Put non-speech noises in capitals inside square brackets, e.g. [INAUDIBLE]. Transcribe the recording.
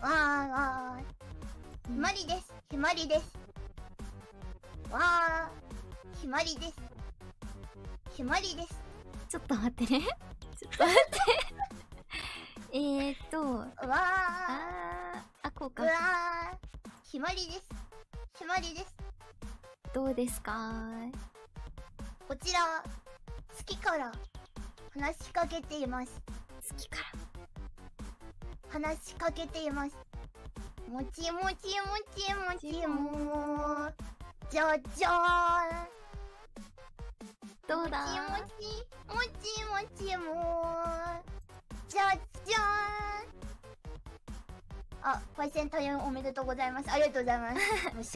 わーわー。ひまりです。ひまりです。わー。ひまりです。ひまりです。ちょっと待ってね [LAUGHS] ちょっと待ってえーっとうわー。あーあこうかうわー。ひまりです。ひまりです。どうですか？こちらは、好きから話しかけています。好きから話しかけています。もちもちもちもちもじゃじゃーん。どうだもちもちもちもちもじゃじゃーん。あ、パイセン退院おめでとうございます。ありがとうございます。